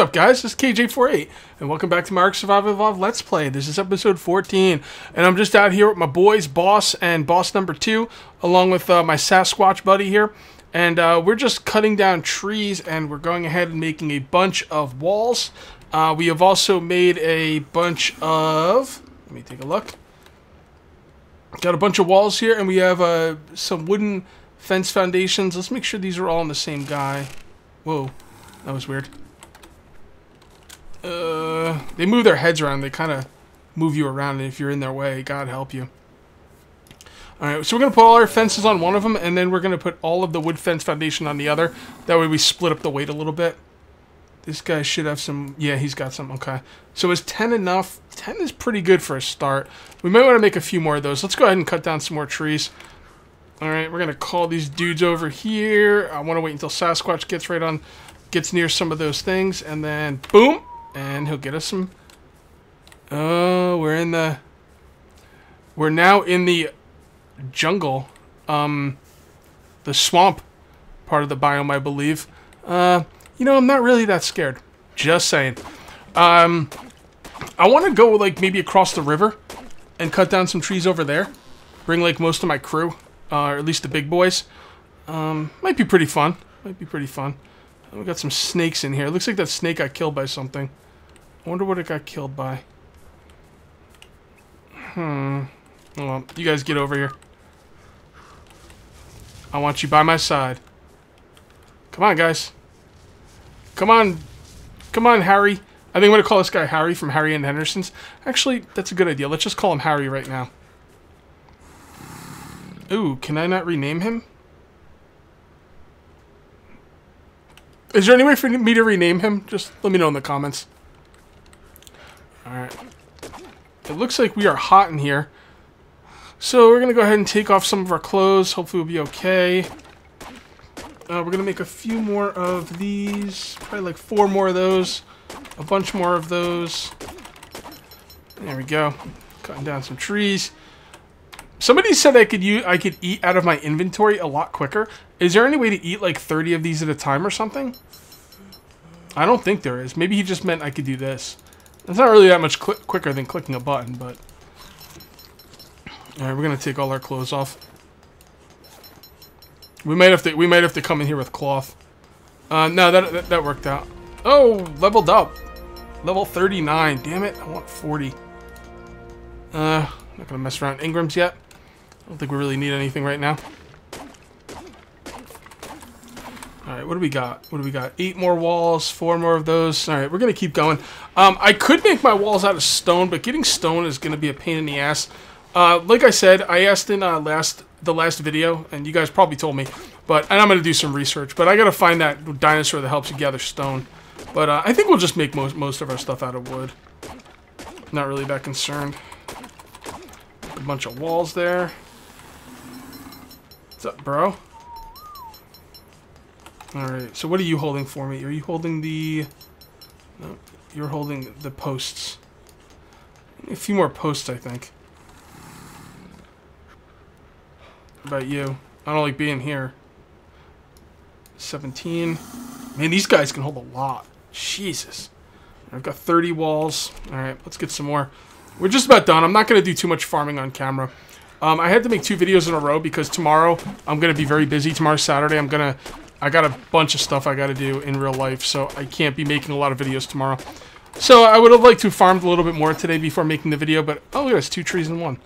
up, guys? This is Kage848, and welcome back to my Ark Survival Evolved Let's Play. This is episode 14, and I'm just out here with my boys, Boss and Boss number 2, along with uh, my Sasquatch buddy here. And uh, we're just cutting down trees, and we're going ahead and making a bunch of walls. Uh, we have also made a bunch of... Let me take a look. Got a bunch of walls here, and we have uh, some wooden fence foundations. Let's make sure these are all on the same guy. Whoa, that was weird. Uh, they move their heads around. They kind of move you around, and if you're in their way, God help you. Alright, so we're going to put all our fences on one of them, and then we're going to put all of the wood fence foundation on the other. That way we split up the weight a little bit. This guy should have some... Yeah, he's got some. Okay. So is 10 enough? 10 is pretty good for a start. We might want to make a few more of those. Let's go ahead and cut down some more trees. Alright, we're going to call these dudes over here. I want to wait until Sasquatch gets right on... Gets near some of those things, and then... Boom! And he'll get us some... Oh, we're in the... We're now in the jungle. Um, the swamp part of the biome, I believe. Uh, you know, I'm not really that scared. Just saying. Um, I want to go, like, maybe across the river and cut down some trees over there. Bring, like, most of my crew, uh, or at least the big boys. Um, might be pretty fun. Might be pretty fun. We got some snakes in here. Looks like that snake got killed by something. I wonder what it got killed by. Hmm. Well, you guys get over here. I want you by my side. Come on, guys. Come on. Come on, Harry. I think I'm going to call this guy Harry from Harry and Henderson's. Actually, that's a good idea. Let's just call him Harry right now. Ooh, can I not rename him? Is there any way for me to rename him? Just let me know in the comments. Alright. It looks like we are hot in here. So we're going to go ahead and take off some of our clothes. Hopefully we'll be okay. Uh, we're going to make a few more of these. Probably like four more of those. A bunch more of those. There we go. Cutting down some trees. Somebody said I could use, I could eat out of my inventory a lot quicker. Is there any way to eat like 30 of these at a time or something? I don't think there is. Maybe he just meant I could do this. It's not really that much quicker than clicking a button, but... Alright, we're gonna take all our clothes off. We might have to we might have to come in here with cloth. Uh, no, that, that, that worked out. Oh, leveled up. Level 39. Damn it, I want 40. Uh, not gonna mess around engrams yet. I don't think we really need anything right now. Alright, what do we got? What do we got? Eight more walls, four more of those. Alright, we're going to keep going. Um, I could make my walls out of stone, but getting stone is going to be a pain in the ass. Uh, like I said, I asked in uh, last the last video, and you guys probably told me, but and I'm going to do some research, but I got to find that dinosaur that helps you gather stone. But uh, I think we'll just make most, most of our stuff out of wood. Not really that concerned. A bunch of walls there. What's up, bro? Alright, so what are you holding for me? Are you holding the... No, you're holding the posts. A few more posts, I think. About you? I don't like being here. 17. Man, these guys can hold a lot. Jesus. I've got 30 walls. Alright, let's get some more. We're just about done. I'm not going to do too much farming on camera. Um, I had to make two videos in a row because tomorrow I'm going to be very busy. Tomorrow's Saturday. I'm going to I got a bunch of stuff I got to do in real life, so I can't be making a lot of videos tomorrow. So I would have liked to have farmed a little bit more today before making the video, but oh look at this, two trees in one.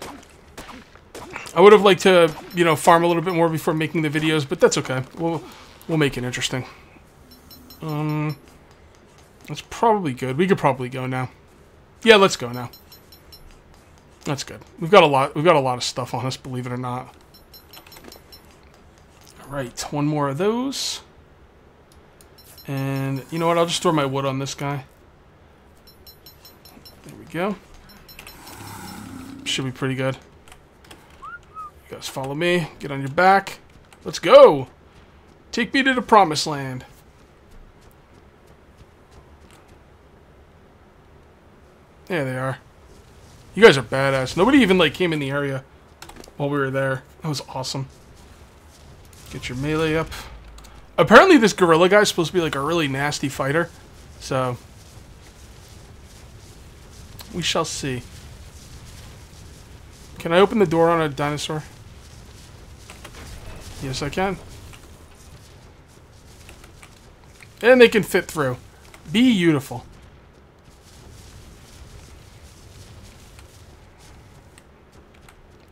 I would have liked to, you know, farm a little bit more before making the videos, but that's okay. We'll we'll make it interesting. Um, that's probably good. We could probably go now. Yeah, let's go now. That's good. We've got a lot. We've got a lot of stuff on us, believe it or not. All right, one more of those. And you know what? I'll just throw my wood on this guy. There we go. Should be pretty good. You guys follow me. Get on your back. Let's go. Take me to the promised land. There they are. You guys are badass. Nobody even like came in the area while we were there. That was awesome. Get your melee up. Apparently this gorilla guy is supposed to be like a really nasty fighter. So, We shall see. Can I open the door on a dinosaur? Yes, I can. And they can fit through. Be beautiful.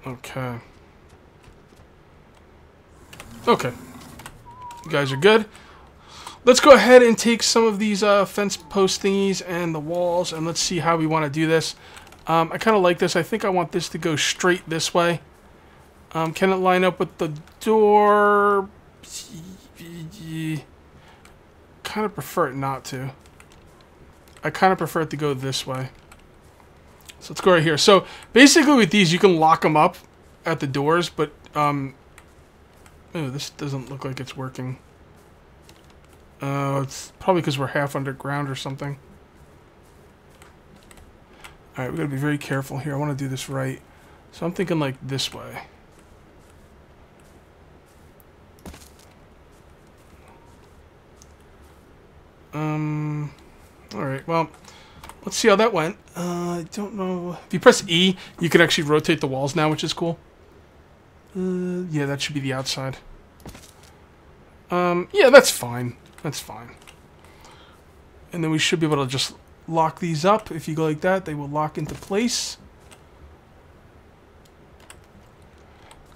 Okay. Okay. You guys are good. Let's go ahead and take some of these uh, fence post thingies and the walls, and let's see how we want to do this. Um, I kind of like this. I think I want this to go straight this way. Um, can it line up with the door? Kind of prefer it not to. I kind of prefer it to go this way. So let's go right here. So basically with these, you can lock them up at the doors, but um, oh, this doesn't look like it's working. Uh, it's probably because we're half underground or something. Alright, we gotta be very careful here. I want to do this right. So I'm thinking like this way. Um, alright, well, let's see how that went. Uh, I don't know. If you press E, you can actually rotate the walls now, which is cool. Uh, yeah, that should be the outside. Um, yeah, that's fine. That's fine. And then we should be able to just lock these up. If you go like that, they will lock into place.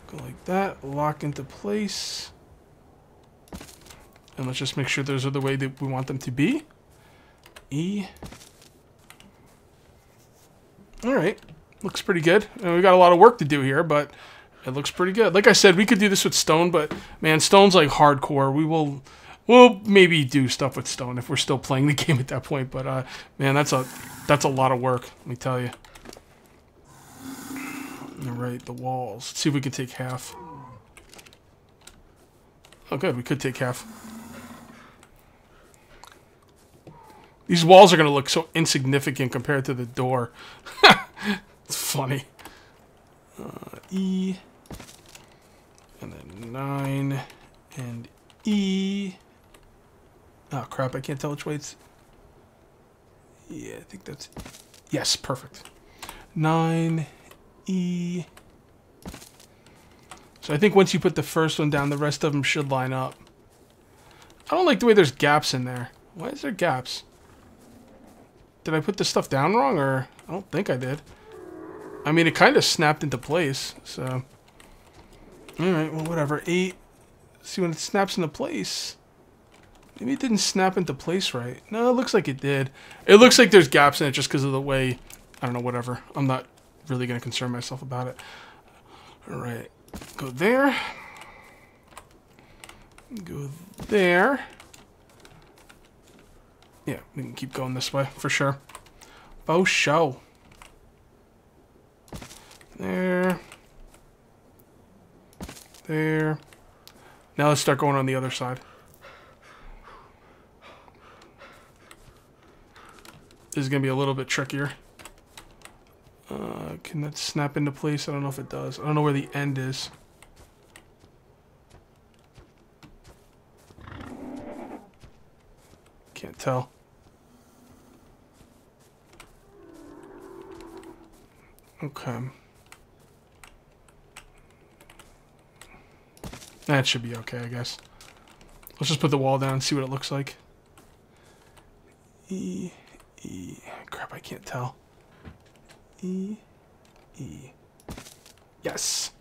Go like that, lock into place. And let's just make sure those are the way that we want them to be. E. Alright. Looks pretty good. And we got a lot of work to do here, but it looks pretty good. Like I said, we could do this with stone, but man, stone's like hardcore. We will we'll maybe do stuff with stone if we're still playing the game at that point. But uh, man, that's a that's a lot of work. Let me tell you. All right, the walls. Let's see if we can take half. Oh, good. We could take half. These walls are going to look so insignificant compared to the door. it's funny. Uh, e. And then 9. And E. Oh, crap. I can't tell which way it's... Yeah, I think that's... Yes, perfect. 9, E... So I think once you put the first one down, the rest of them should line up. I don't like the way there's gaps in there. Why is there gaps? Did I put this stuff down wrong, or... I don't think I did. I mean, it kind of snapped into place, so... Alright, well, whatever. 8. See, when it snaps into place... Maybe it didn't snap into place right. No, it looks like it did. It looks like there's gaps in it just because of the way... I don't know, whatever. I'm not really going to concern myself about it. Alright. Go there. Go there. Yeah, we can keep going this way, for sure. Oh, show. There. There. Now let's start going on the other side. This is going to be a little bit trickier. Uh, can that snap into place? I don't know if it does. I don't know where the end is. Can't tell. Okay. That should be okay, I guess. Let's just put the wall down and see what it looks like. E. E. Crap, I can't tell. E. E. Yes.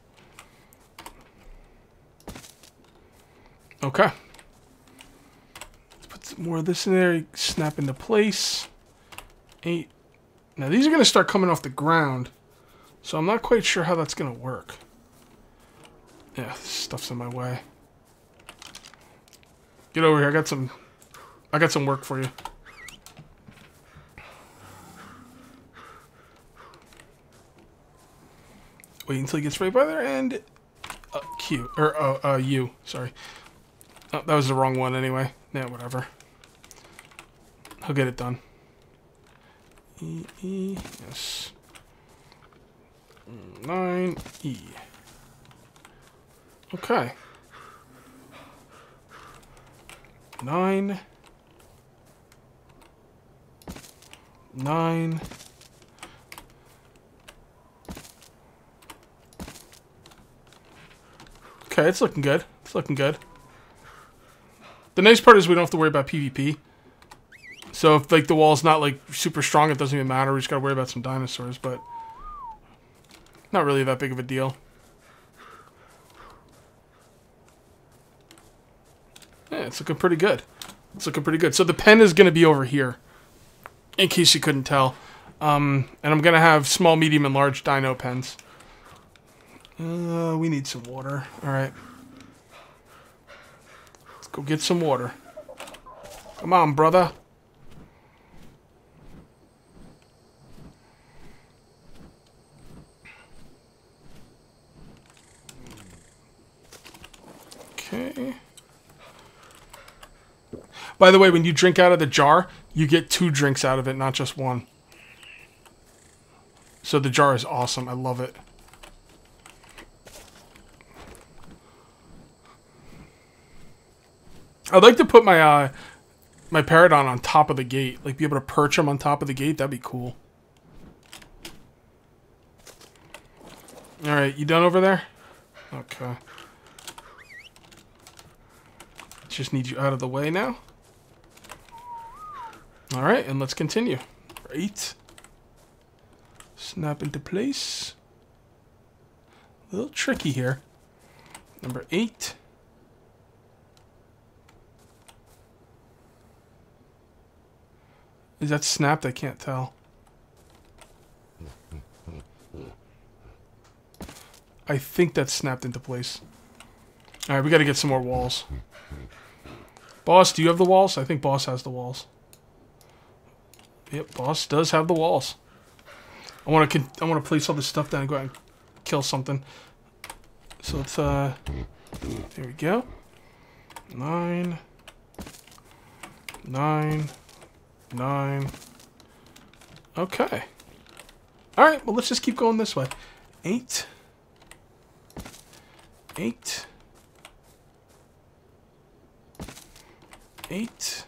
Okay. Let's put some more of this in there. Snap into place. Eight. Now these are going to start coming off the ground. So I'm not quite sure how that's going to work. Yeah, stuff's in my way. Get over here. I got some... I got some work for you. Wait until he gets right by there and uh, Q or uh, uh, U. Sorry, oh, that was the wrong one anyway. Yeah, whatever. He'll get it done. E E yes. 9E. Okay. 9. 9. Okay, it's looking good. It's looking good. The nice part is we don't have to worry about PvP. So if like the wall's not like super strong, it doesn't even matter. We just gotta worry about some dinosaurs, but not really that big of a deal. Yeah, it's looking pretty good. It's looking pretty good. So the pen is gonna be over here, in case you couldn't tell. Um, and I'm gonna have small, medium, and large dino pens. Uh, we need some water. All right. Let's go get some water. Come on, brother. Okay. By the way, when you drink out of the jar, you get two drinks out of it, not just one. So the jar is awesome. I love it. I'd like to put my uh, my Paradon on top of the gate. Like, be able to perch him on top of the gate. That'd be cool. Alright, you done over there? Okay. Just need you out of the way now. Alright, and let's continue. Right. Snap into place. A little tricky here. Number eight. Is that snapped? I can't tell. I think that's snapped into place. Alright, we gotta get some more walls. Boss, do you have the walls? I think Boss has the walls. Yep, Boss does have the walls. I want to I want to place all this stuff down and go and kill something. So let's uh, there we go. Nine, nine, nine. Okay. All right. Well, let's just keep going this way. Eight, eight, eight.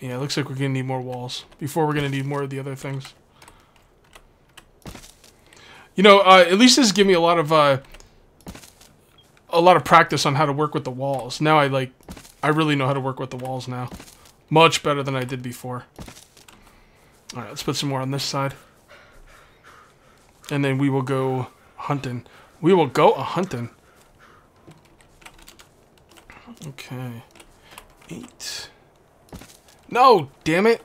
Yeah, it looks like we're going to need more walls before we're going to need more of the other things. You know, uh, at least this give me a lot of uh, a lot of practice on how to work with the walls. Now I like, I really know how to work with the walls now, much better than I did before. All right, let's put some more on this side, and then we will go hunting. We will go a hunting. Okay, eight. No, damn it.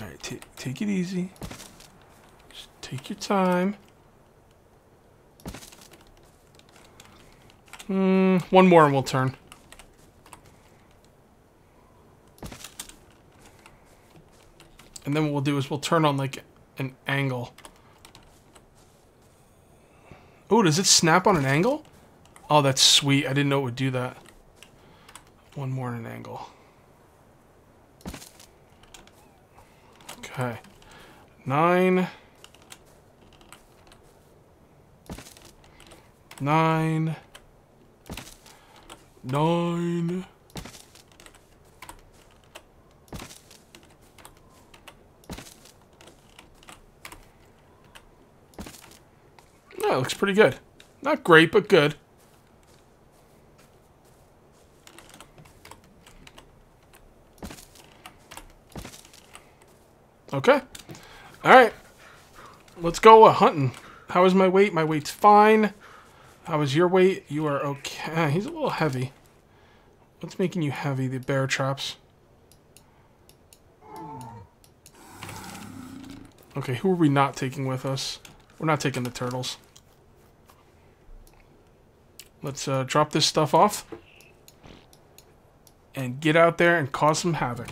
Alright, take it easy. Just take your time. Hmm, one more and we'll turn. And then what we'll do is we'll turn on like an angle. Oh, does it snap on an angle? Oh, that's sweet. I didn't know it would do that. One more in an angle. Okay. Nine. Nine. Nine. That looks pretty good. Not great, but good. Okay. Alright. Let's go uh, hunting. How is my weight? My weight's fine. How is your weight? You are okay. Ah, he's a little heavy. What's making you heavy? The bear traps. Okay, who are we not taking with us? We're not taking the turtles. Let's uh, drop this stuff off. And get out there and cause some havoc.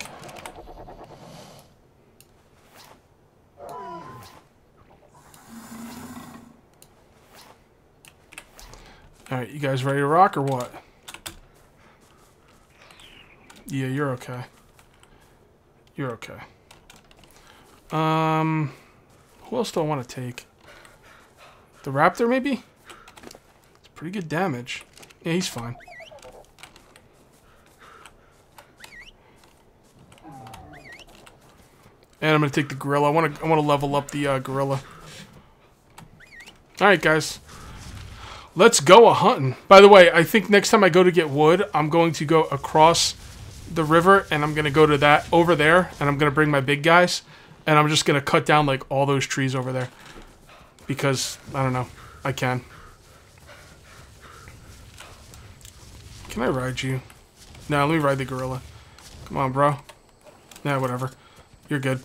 Alright, you guys ready to rock or what? Yeah, you're okay. You're okay. Um, who else do I want to take? The raptor, maybe? Pretty good damage. Yeah, he's fine. And I'm gonna take the gorilla. I want to I want to level up the uh, gorilla. All right, guys. Let's go a hunting. By the way, I think next time I go to get wood, I'm going to go across the river and I'm to go to that over there and I'm to bring my big guys and I'm just to cut down like all those trees over there. Because, I don't know, I can. Can I ride you? No, let me ride the gorilla. Come on, bro. Nah, whatever. You're good.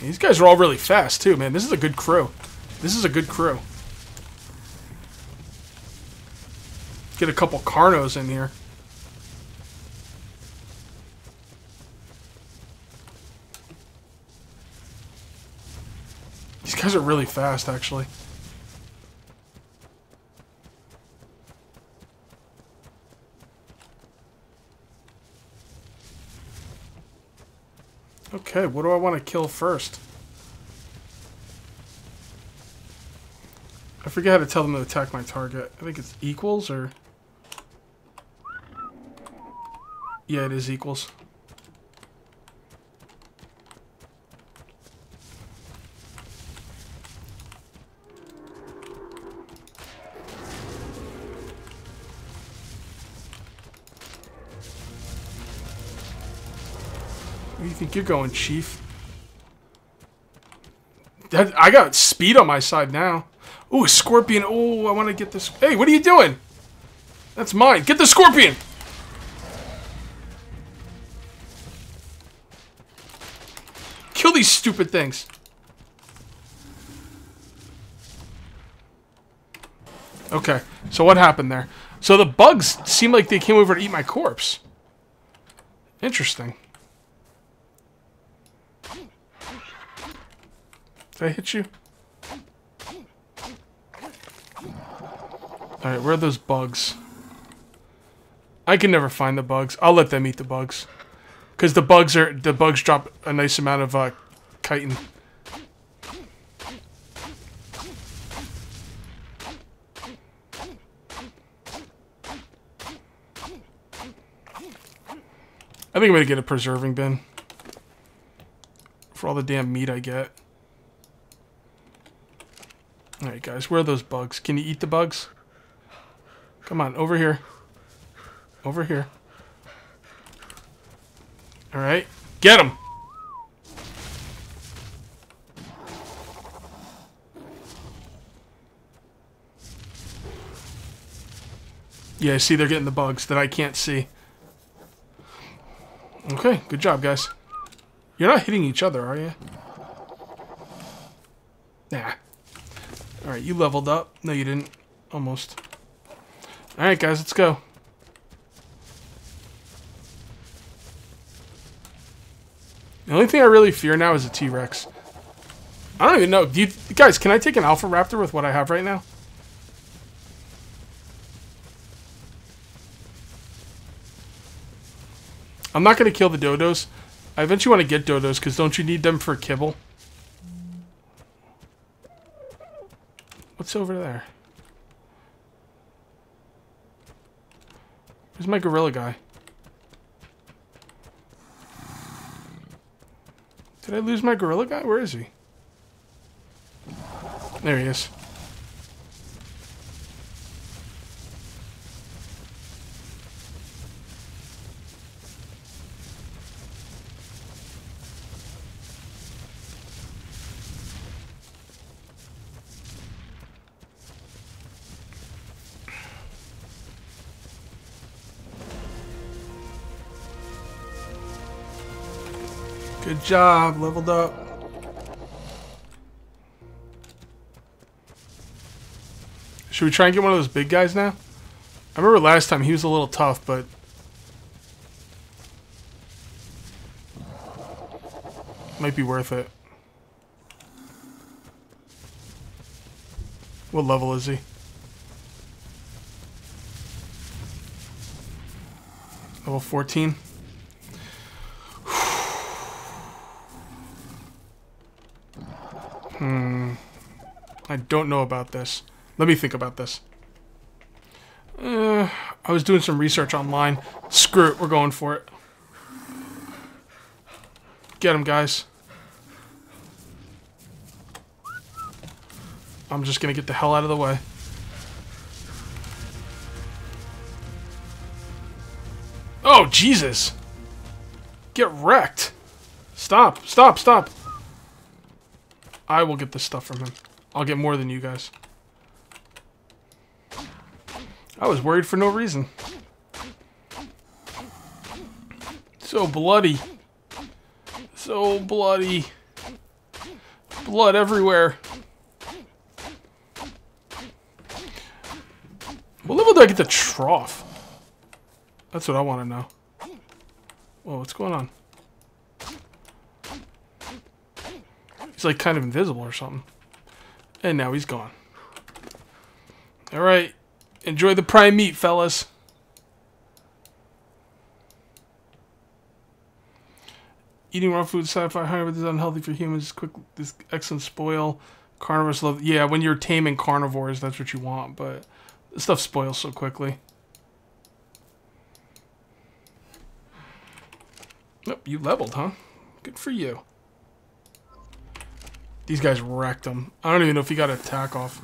These guys are all really fast, too, man. This is a good crew. This is a good crew. Get a couple Carnos in here. These guys are really fast, actually. Okay, what do I want to kill first? I forget how to tell them to attack my target. I think it's equals or... Yeah, it is equals. Think you're going, Chief? That, I got speed on my side now. Ooh, a scorpion. Oh, I want to get this. Hey, what are you doing? That's mine. Get the scorpion! Kill these stupid things. Okay, so what happened there? So the bugs seem like they came over to eat my corpse. Interesting. Did I hit you? Alright, where are those bugs? I can never find the bugs. I'll let them eat the bugs. Because the bugs are the bugs drop a nice amount of uh, chitin. I think I'm gonna get a preserving bin. For all the damn meat I get. Alright guys, where are those bugs? Can you eat the bugs? Come on, over here. Over here. Alright, get him! Yeah, see, they're getting the bugs that I can't see. Okay, good job, guys. You're not hitting each other, are you? Nah. Alright, you leveled up. No, you didn't. Almost. Alright, guys, let's go. The only thing I really fear now is a T-Rex. I don't even know. Do you, guys, can I take an Alpha Raptor with what I have right now? I'm not going to kill the dodos. I eventually want to get dodos because don't you need them for kibble? What's over there? Where's my gorilla guy? Did I lose my gorilla guy? Where is he? There he is. Good job, leveled up. Should we try and get one of those big guys now? I remember last time he was a little tough, but... Might be worth it. What level is he? Level 14? Don't know about this. Let me think about this. Uh, I was doing some research online. Screw it, we're going for it. Get him, guys. I'm just gonna get the hell out of the way. Oh, Jesus! Get wrecked! Stop, stop, stop! I will get this stuff from him. I'll get more than you guys. I was worried for no reason. So bloody. So bloody. Blood everywhere. What level do I get the trough? That's what I want to know. Whoa, what's going on? He's like kind of invisible or something. And now he's gone. Alright. Enjoy the prime meat, fellas. Eating raw food, sci-fi, however, is unhealthy for humans. Quick, this excellent spoil. Carnivores love. Yeah, when you're taming carnivores, that's what you want. But this stuff spoils so quickly. Nope, you leveled, huh? Good for you. These guys wrecked him. I don't even know if he got attack off.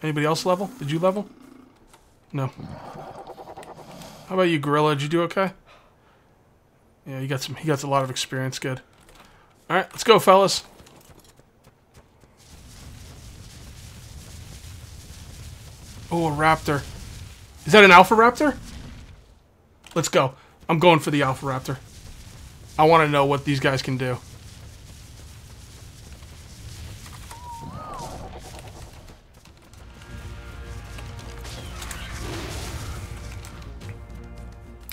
Anybody else level? Did you level? No. How about you, Gorilla? Did you do okay? Yeah, he got some. He got a lot of experience. Good. All right, let's go, fellas. Oh, a raptor. Is that an alpha raptor? Let's go. I'm going for the alpha raptor. I want to know what these guys can do.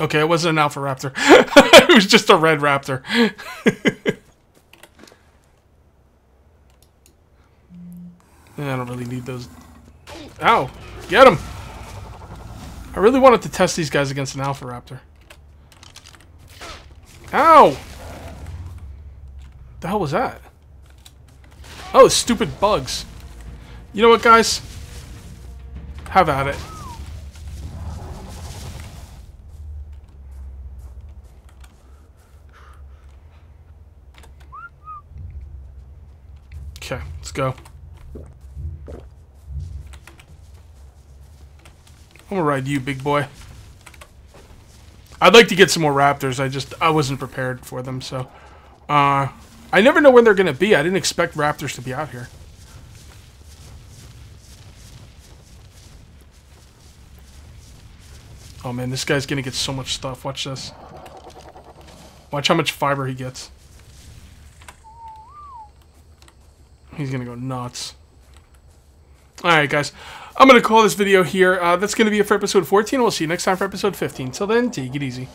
Okay, it wasn't an alpha raptor. it was just a red raptor. I don't really need those. Ow! Get him! I really wanted to test these guys against an alpha raptor. Ow! The hell was that? Oh, stupid bugs. You know what, guys? Have at it. Okay, let's go. I'm gonna ride you, big boy. I'd like to get some more raptors. I just I wasn't prepared for them, so uh I never know when they're gonna be. I didn't expect raptors to be out here. Oh man, this guy's gonna get so much stuff. Watch this. Watch how much fiber he gets. He's gonna go nuts. Alright, guys. I'm gonna call this video here. Uh, that's gonna be it for episode 14. We'll see you next time for episode 15. Till then, take it easy.